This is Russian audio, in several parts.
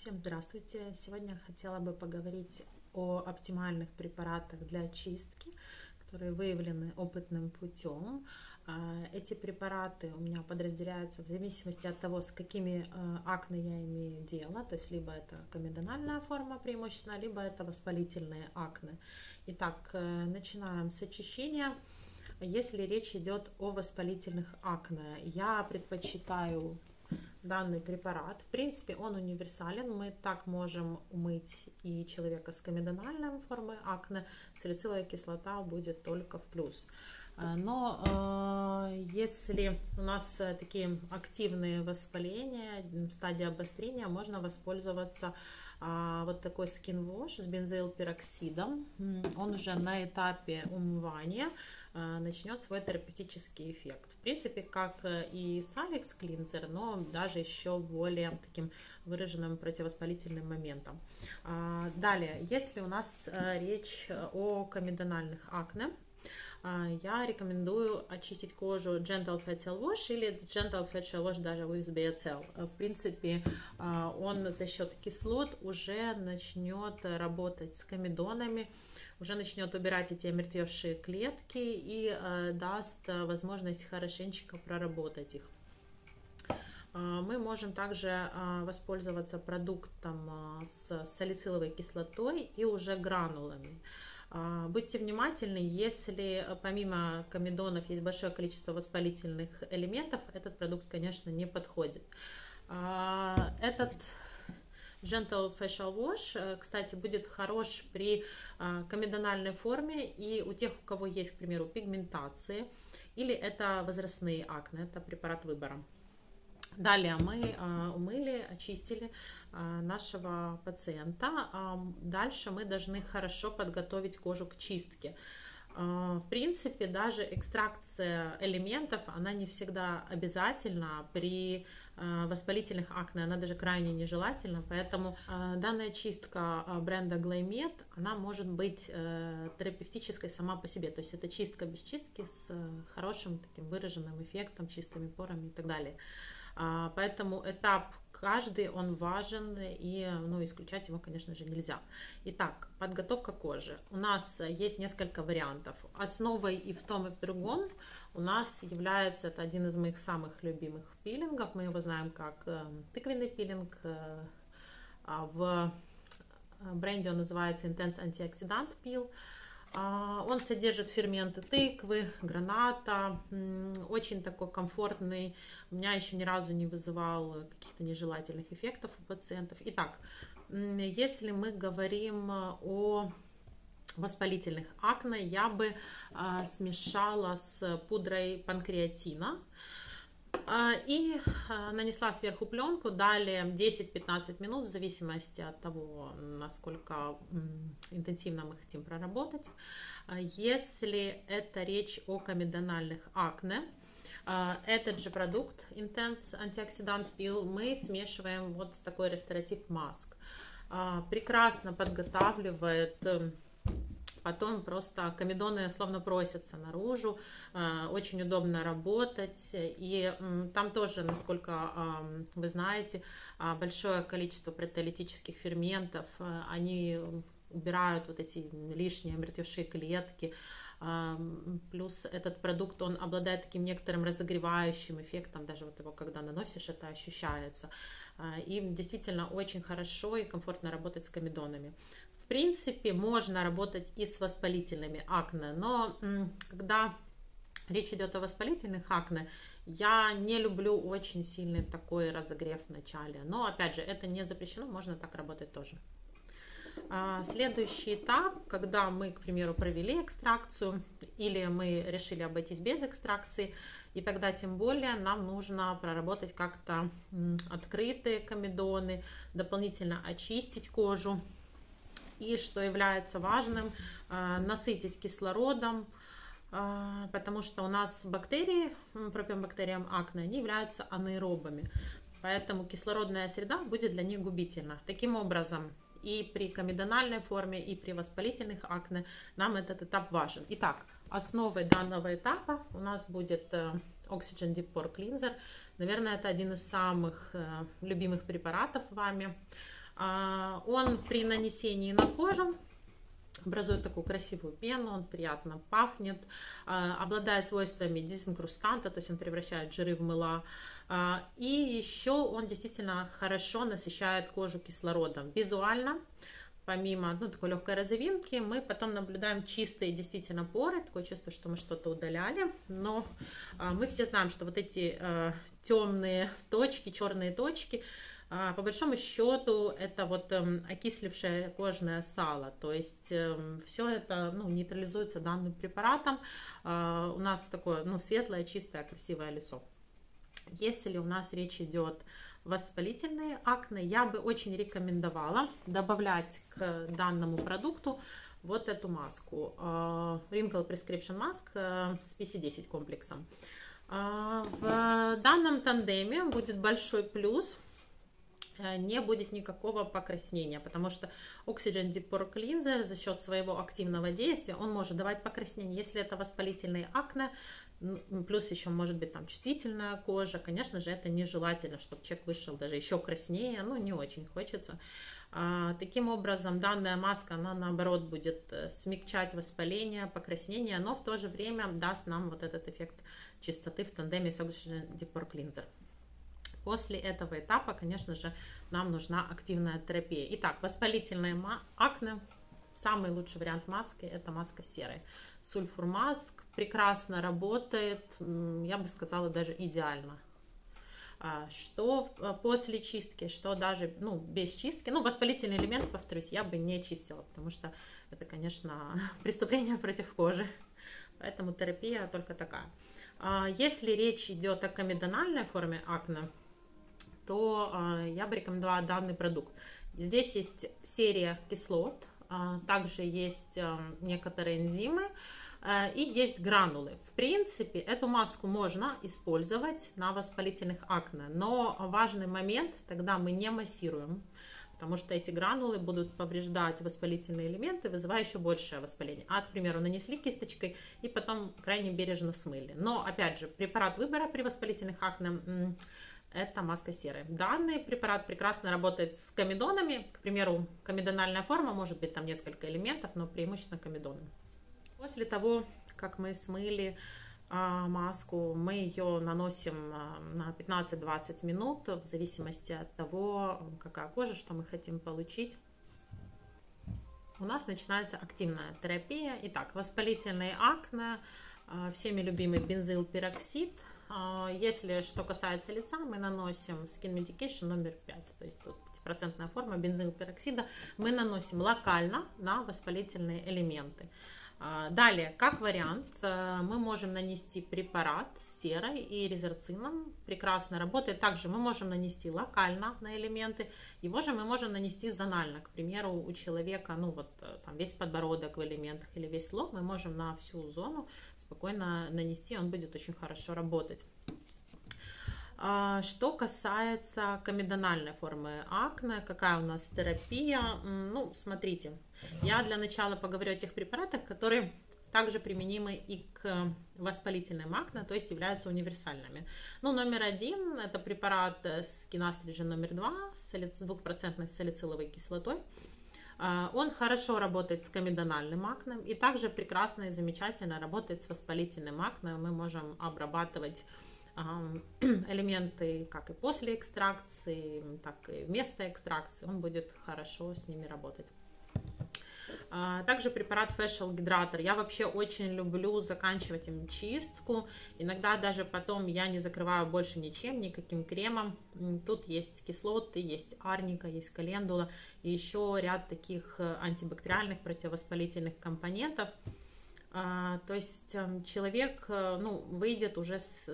Всем здравствуйте! Сегодня хотела бы поговорить о оптимальных препаратах для очистки, которые выявлены опытным путем. А, эти препараты у меня подразделяются в зависимости от того, с какими а, акне я имею дело, то есть либо это комедональная форма преимущественно, либо это воспалительные акне. Итак, э, начинаем с очищения. Если речь идет о воспалительных акне, я предпочитаю данный препарат. В принципе, он универсален. Мы так можем умыть и человека с комедональной формой акне. Салициловая кислота будет только в плюс. Э, но э, если у нас такие активные воспаления, стадия обострения, можно воспользоваться э, вот такой wash с бензоилпероксидом. Он уже на этапе умывания Э, начнет свой терапевтический эффект. В принципе, как э, и Саликс клинзер, но даже еще более таким выраженным противовоспалительным моментом. А, далее, если у нас э, речь о комедональных акне, я рекомендую очистить кожу Gentle Facial Wash или Gentle Facial Wash даже with BCL. В принципе, он за счет кислот уже начнет работать с комедонами, уже начнет убирать эти омертвевшие клетки и э, даст э, возможность хорошенечко проработать их. Э, мы можем также э, воспользоваться продуктом с салициловой кислотой и уже гранулами. Будьте внимательны, если помимо комедонов есть большое количество воспалительных элементов, этот продукт, конечно, не подходит. Этот Gentle Facial Wash, э, кстати, будет хорош при э, комедональной форме и у тех, у кого есть, к примеру, пигментации, или это возрастные акне, это препарат выбора. Далее мы э, умыли, очистили нашего пациента. Дальше мы должны хорошо подготовить кожу к чистке. В принципе, даже экстракция элементов, она не всегда обязательна при воспалительных акне, она даже крайне нежелательна, поэтому э, данная чистка э, бренда Glaymed, она может быть терапевтической сама по себе, то есть это чистка без чистки с хорошим таким выраженным эффектом, чистыми порами и так далее. А, поэтому этап каждый, он важен, и ну, исключать его, конечно же, нельзя. Итак, подготовка кожи. У нас есть несколько вариантов. Основой и в том, и в другом у нас является, это один из моих самых любимых пилингов, мы его знаем как э, тыквенный пилинг, э, а в бренде он называется Intense Antioxidant Peel. А, он содержит ферменты тыквы, граната, очень такой комфортный, у меня еще ни разу не вызывал каких-то нежелательных эффектов у пациентов. Итак, если мы говорим о воспалительных акне, я бы а, смешала с пудрой панкреатина, а, и а, нанесла сверху пленку, далее 10-15 минут, в зависимости от того, насколько интенсивно мы хотим проработать. Если это речь о комедональных акне, этот же продукт Intense Antioxidant Peel мы смешиваем вот с такой ресторатив маск. Прекрасно подготавливает Потом просто комедоны словно просятся наружу, э, очень удобно работать. И там тоже, насколько вы знаете, а, большое количество протеолитических ферментов, э, они убирают вот эти лишние мертвевшие клетки. Плюс этот продукт, он обладает таким некоторым разогревающим эффектом, даже вот его, когда наносишь, это ощущается. А, и действительно очень хорошо и комфортно работать с комедонами принципе, можно работать и с воспалительными акне, но когда речь идет о воспалительных акне, я не люблю очень сильный такой разогрев в начале. Но, опять же, это не запрещено, можно так работать тоже. А, следующий этап, когда мы, к примеру, провели экстракцию или мы решили обойтись без экстракции, и тогда тем более нам нужно проработать как-то открытые комедоны, дополнительно очистить кожу и, что является важным, э, насытить кислородом, э, потому что у нас бактерии, пропионбактериям акне, они являются анаэробами, поэтому кислородная среда будет для них губительна. Таким образом, и при комедональной форме, и при воспалительных акне нам этот этап важен. Итак, основой данного этапа у нас будет э, Oxygen Deep Pore Cleanser. Наверное, это один из самых любимых препаратов вами. Он при нанесении на кожу образует такую красивую пену, он приятно пахнет, обладает свойствами дезинкрустанта, то есть он превращает жиры в мыла. И еще он действительно хорошо насыщает кожу кислородом. Визуально помимо ну, такой легкой розовинки, мы потом наблюдаем чистые действительно поры, такое чувство, что мы что-то удаляли, но а, мы все знаем, что вот эти а, темные точки, черные точки, а, по большому счету это вот эм, окислившее кожное сало, то есть эм, все это ну, нейтрализуется данным препаратом, а, у нас такое ну, светлое, чистое, красивое лицо. Если у нас речь идет воспалительные акне, я бы очень рекомендовала добавлять к данному продукту вот эту маску. Э, Wrinkle Prescription Mask э, с PC10 комплексом. В данном тандеме будет большой плюс не будет никакого покраснения, потому что Oxygen Deep Cleanser за счет своего активного действия, он может давать покраснение. Если это воспалительные акне, плюс еще может быть там чувствительная кожа, конечно же, это нежелательно, чтобы человек вышел даже еще краснее, ну, не очень хочется. А, таким образом, данная маска, она наоборот будет э, смягчать воспаление, покраснение, но в то же время даст нам вот этот эффект чистоты в тандеме с Oxygen Deep Cleanser. После этого этапа, конечно же, нам нужна активная терапия. Итак, воспалительные акне, самый лучший вариант маски – это маска серой. Сульфурмаск прекрасно работает, я бы сказала, даже идеально. А, что а, после чистки, что даже ну, без чистки. Ну, воспалительный элемент, повторюсь, я бы не чистила, потому что это, конечно, преступление против кожи. Поэтому терапия только такая. А, если речь идет о комедональной форме акне, то я бы рекомендовала данный продукт. Здесь есть серия кислот, а, также есть эм, некоторые энзимы и есть гранулы. В принципе, эту маску можно использовать на воспалительных акне, но важный момент, тогда мы не массируем, потому что эти гранулы будут повреждать воспалительные элементы, вызывая еще большее воспаление. А, к примеру, нанесли кисточкой и потом крайне бережно смыли. Но, опять же, препарат выбора при воспалительных акне это маска серы. Данный препарат прекрасно работает с комедонами. К примеру, комедональная форма, может быть там несколько элементов, но преимущественно комедоны. После того, как мы смыли а, маску, мы ее наносим а, на 15-20 минут, в зависимости от того, какая кожа, что мы хотим получить. У нас начинается активная терапия. Итак, воспалительные акне, а, всеми любимый бензилпероксид – если что касается лица, мы наносим Skin Medication номер 5, то есть тут 5% форма бензилпероксида, мы наносим локально на воспалительные элементы. А, далее, как вариант, э, мы можем нанести препарат с серой и резерцином. Прекрасно работает. Также мы можем нанести локально на элементы. Его же мы можем нанести зонально. К примеру, у человека, ну вот э, там весь подбородок в элементах или весь лоб, мы можем на всю зону спокойно нанести. Он будет очень хорошо работать. А, что касается комедональной формы акне, какая у нас терапия? Ну, смотрите, я для начала поговорю о тех препаратах, которые также применимы и к воспалительным акне, то есть являются универсальными. Ну, номер один – это препарат с кинастриджен номер два с 2% салициловой кислотой. А, он хорошо работает с комедональным акне и также прекрасно и замечательно работает с воспалительным акне. Мы можем обрабатывать элементы как и после экстракции, так и вместо экстракции, он будет хорошо с ними работать. А, также препарат Facial Гидратор. Я вообще очень люблю заканчивать им чистку. Иногда даже потом я не закрываю больше ничем, никаким кремом. Тут есть кислоты, есть арника, есть календула и еще ряд таких э, антибактериальных противовоспалительных компонентов. А, то есть эм, человек э, ну, выйдет уже с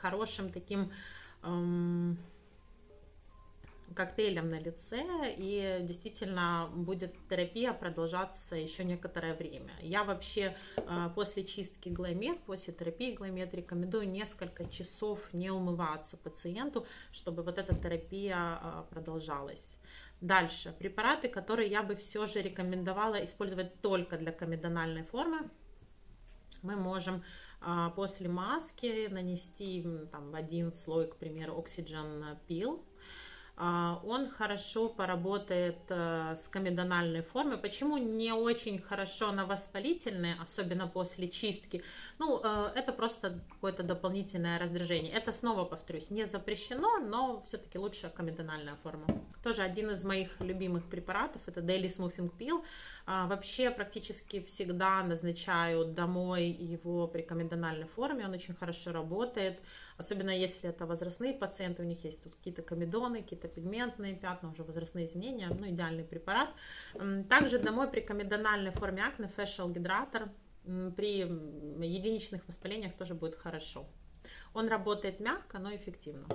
хорошим таким эм, коктейлем на лице, и действительно будет терапия продолжаться еще некоторое время. Я вообще э, после чистки глаймет, после терапии глаймет рекомендую несколько часов не умываться пациенту, чтобы вот эта терапия э, продолжалась. Дальше. Препараты, которые я бы все же рекомендовала использовать только для комедональной формы. Мы можем а после маски нанести там, один слой, к примеру, Oxygen Peel. А, он хорошо поработает э, с комедональной формой. Почему не очень хорошо на воспалительные, особенно после чистки? Ну, э, это просто какое-то дополнительное раздражение. Это снова, повторюсь, не запрещено, но все-таки лучше комедональная форма. Тоже один из моих любимых препаратов, это Daily Smoothing Pill. А, вообще практически всегда назначаю домой его при комедональной форме, он очень хорошо работает, особенно если это возрастные пациенты, у них есть тут какие-то комедоны, какие-то пигментные пятна, уже возрастные изменения, ну идеальный препарат. Также домой при комедональной форме акне Facial гидратор при единичных воспалениях тоже будет хорошо. Он работает мягко, но эффективно.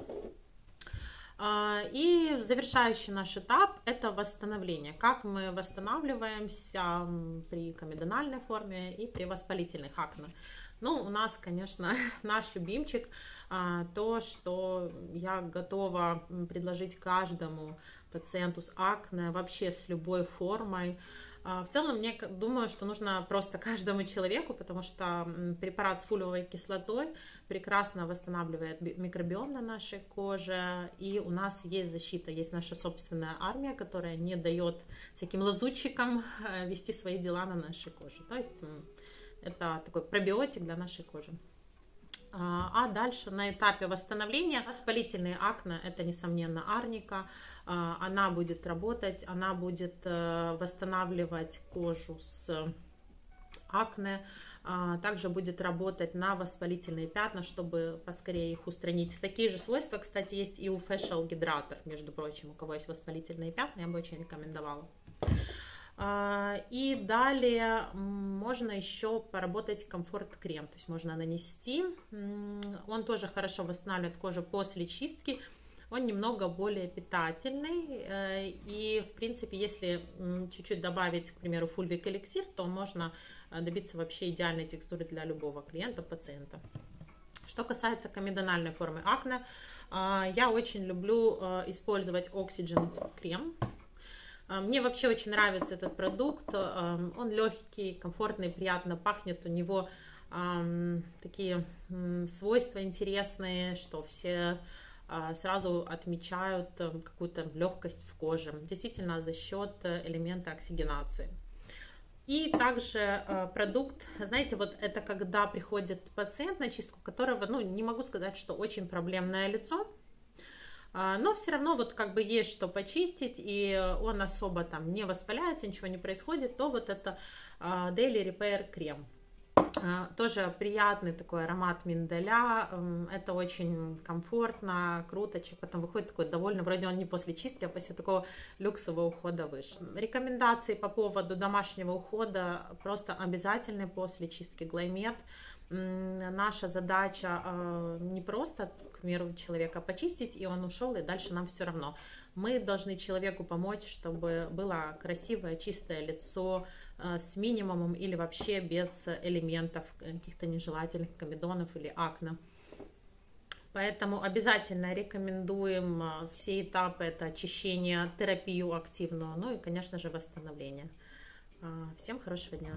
А, и завершающий наш этап – это восстановление. Как мы восстанавливаемся при комедональной форме и при воспалительных акне. Ну, у нас, конечно, наш любимчик, а, то, что я готова предложить каждому пациенту с акне, вообще с любой формой, а, в целом, мне думаю, что нужно просто каждому человеку, потому что препарат с фолиевой кислотой прекрасно восстанавливает микробиом на нашей коже, и у нас есть защита, есть наша собственная армия, которая не дает всяким лазутчикам э, вести свои дела на нашей коже. То есть это такой пробиотик для нашей кожи. А, а дальше на этапе восстановления воспалительные акне, это, несомненно, арника, а, она будет работать, она будет э, восстанавливать кожу с акне, а, также будет работать на воспалительные пятна, чтобы поскорее их устранить. Такие же свойства, кстати, есть и у Facial Hydrator, между прочим, у кого есть воспалительные пятна, я бы очень рекомендовала. А, и далее можно еще поработать комфорт-крем, то есть можно нанести. Он тоже хорошо восстанавливает кожу после чистки. Он немного более питательный. Э, и, в принципе, если чуть-чуть добавить, к примеру, фульвик эликсир, то можно э, добиться вообще идеальной текстуры для любого клиента, пациента. Что касается комедональной формы акне, э, я очень люблю использовать Oxygen крем а, мне вообще очень нравится этот продукт. Он легкий, комфортный, приятно пахнет. У него такие свойства интересные, что все а, сразу отмечают какую-то легкость в коже. Действительно за счет элемента оксигенации. И также э, продукт, знаете, вот это когда приходит пациент на чистку, которого, ну, не могу сказать, что очень проблемное лицо, а, но все равно вот как бы есть что почистить, и он особо там не воспаляется, ничего не происходит, то вот это а, Daily Repair крем. А, тоже приятный такой аромат миндаля, это очень комфортно, круто, человек потом выходит такой довольный, вроде он не после чистки, а после такого люксового ухода вышел. Рекомендации по поводу домашнего ухода просто обязательны после чистки Глаймед. Наша задача не просто примеру, человека почистить, и он ушел, и дальше нам все равно. Мы должны человеку помочь, чтобы было красивое, чистое лицо э, с минимумом или вообще без элементов каких-то нежелательных комедонов или акне. Поэтому обязательно рекомендуем э, все этапы. Это очищение, терапию активную, ну и, конечно же, восстановление. Э, всем хорошего дня!